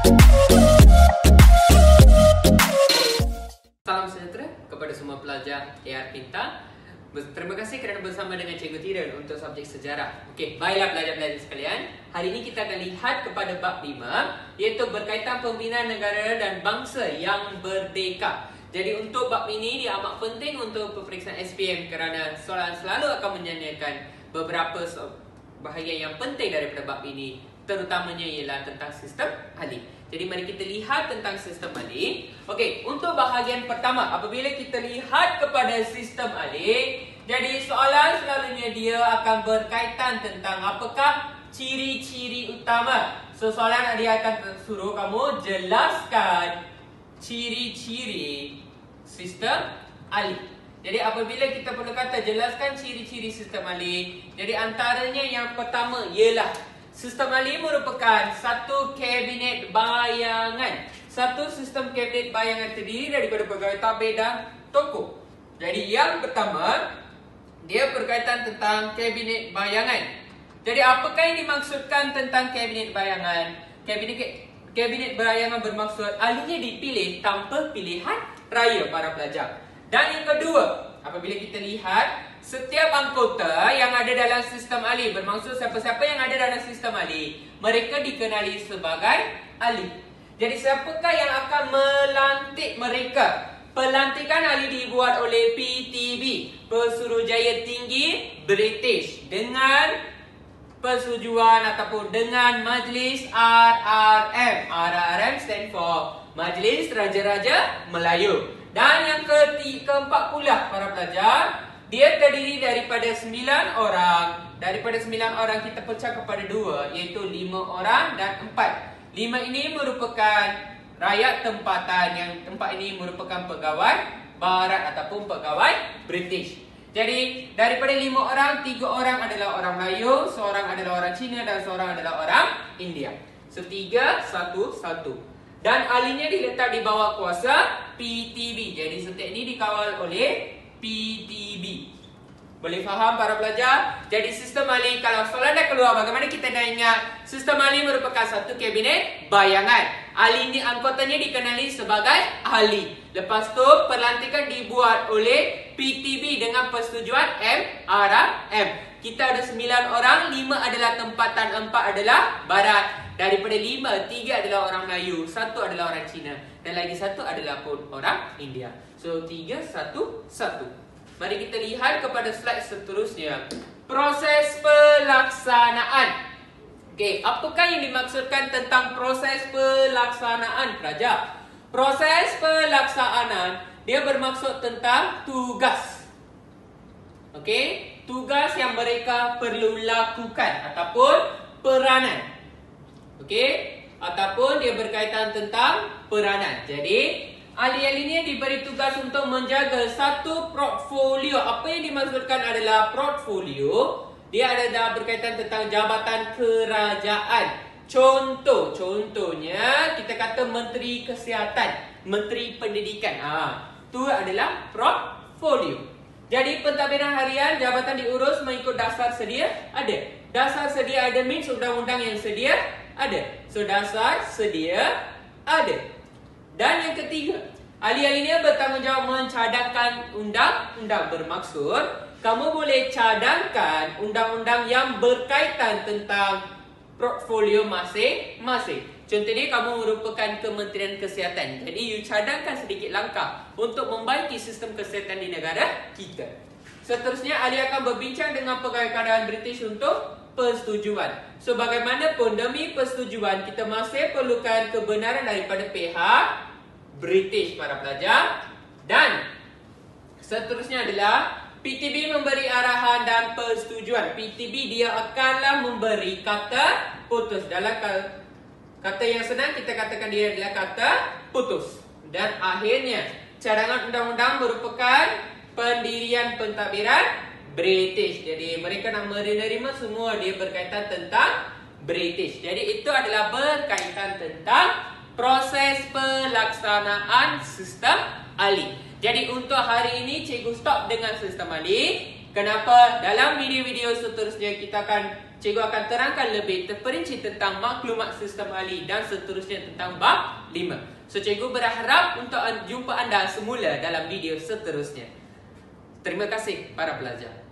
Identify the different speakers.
Speaker 1: Salam sejahtera kepada semua pelajar AR Pintar. Terima kasih kerana bersama dengan Cikgu Tiran untuk subjek sejarah. Okey, baiklah pelajar-pelajar sekalian. Hari ini kita akan lihat kepada bab 5 iaitu berkaitan pembinaan negara dan bangsa yang merdeka. Jadi untuk bab ini dia amat penting untuk peperiksaan SPM kerana soalan selalu akan menanyakan beberapa bahagian yang penting daripada bab ini terutamanya ialah tentang sistem ahli. Jadi mari kita lihat tentang sistem ahli. Okey, untuk bahagian pertama apabila kita lihat kepada sistem ahli, jadi soalan selalunya dia akan berkaitan tentang apakah ciri-ciri utama. So soalan dia akan suruh kamu jelaskan ciri-ciri sistem ahli. Jadi apabila kita perlu kata jelaskan ciri-ciri sistem ahli, jadi antaranya yang pertama ialah sistem ahli merupakan satu kabinet bayangan. Satu sistem kabinet bayangan terdiri daripada pegawai tabir dan tokoh. Jadi yang pertama dia berkaitan tentang kabinet bayangan. Jadi apakah yang dimaksudkan tentang kabinet bayangan? Kabinet kabinet bayangan bermaksud ahlinya dipilih tanpa pilihan raya para pelajar. Dan yang kedua, apabila kita lihat setiap anggota yang ada dalam sistem ahli bermaksud siapa-siapa yang ada dalam sistem ahli, mereka dikenali sebagai ahli. Jadi siapakah yang akan melantik mereka? Pelantikan ahli dibuat oleh PTB, Pesuruhjaya Tinggi British dengan persetujuan ataupun dengan Majlis RRM. RRM stand for Majlis Raja-Raja Melayu. Dan yang ketiga, keempat pula para pelajar, dia terdiri daripada sembilan orang. Daripada sembilan orang kita pecah kepada dua, iaitu lima orang dan empat. Lima ini merupakan rakyat tempatan yang tempat ini merupakan pegawai barat ataupun pegawai British. Jadi daripada lima orang, tiga orang adalah orang Melayu, seorang adalah orang Cina dan seorang adalah orang India. So tiga, satu, satu. Dan ahlinya diletak di bawah kuasa PTB. Jadi setiap ini dikawal oleh PTB. Boleh faham para pelajar? Jadi sistem ahli kalau soalan dah keluar bagaimana kita dah ingat sistem ahli merupakan satu kabinet bayangan. Ahli ini anggotanya dikenali sebagai ahli. Lepas tu pelantikan dibuat oleh PTB dengan persetujuan MRM. Kita ada sembilan orang, lima adalah tempatan, empat adalah barat. Daripada lima, tiga adalah orang Melayu, satu adalah orang Cina dan lagi satu adalah pun orang India. So tiga, satu, satu. Mari kita lihat kepada slide seterusnya. Proses pelaksanaan. Okey, apakah yang dimaksudkan tentang proses pelaksanaan pelajar? Proses pelaksanaan dia bermaksud tentang tugas. Okey, tugas yang mereka perlu lakukan ataupun peranan. Okey, ataupun dia berkaitan tentang peranan. Jadi, ahli-ahli ini diberi tugas untuk menjaga satu portfolio. Apa yang dimaksudkan adalah portfolio. Dia ada berkaitan tentang jabatan kerajaan. Contoh, contohnya kita kata Menteri Kesihatan, Menteri Pendidikan. Ah, tu adalah portfolio. Jadi pentadbiran harian jabatan diurus mengikut dasar sedia ada. Dasar sedia ada means undang-undang yang sedia ada. So dasar sedia ada. Dan yang ketiga, ahli-ahli ini bertanggungjawab mencadangkan undang-undang bermaksud kamu boleh cadangkan undang-undang yang berkaitan tentang portfolio masing-masing. Contoh dia kamu merupakan Kementerian Kesihatan. Jadi you cadangkan sedikit langkah untuk membaiki sistem kesihatan di negara kita. Seterusnya ahli akan berbincang dengan pegawai kerajaan British untuk persetujuan. So bagaimanapun demi persetujuan kita masih perlukan kebenaran daripada pihak British para pelajar dan seterusnya adalah PTB memberi arahan dan persetujuan. PTB dia akanlah memberi kata putus dalam kata yang senang kita katakan dia adalah kata putus. Dan akhirnya cadangan undang-undang merupakan pendirian pentadbiran British. Jadi mereka nak menerima semua dia berkaitan tentang British. Jadi itu adalah berkaitan tentang proses pelaksanaan sistem ahli. Jadi untuk hari ini cikgu stop dengan sistem ahli. Kenapa? Dalam video-video seterusnya kita akan cikgu akan terangkan lebih terperinci tentang maklumat sistem ahli dan seterusnya tentang bab 5. So cikgu berharap untuk jumpa anda semula dalam video seterusnya. Terima kasih para pelajar.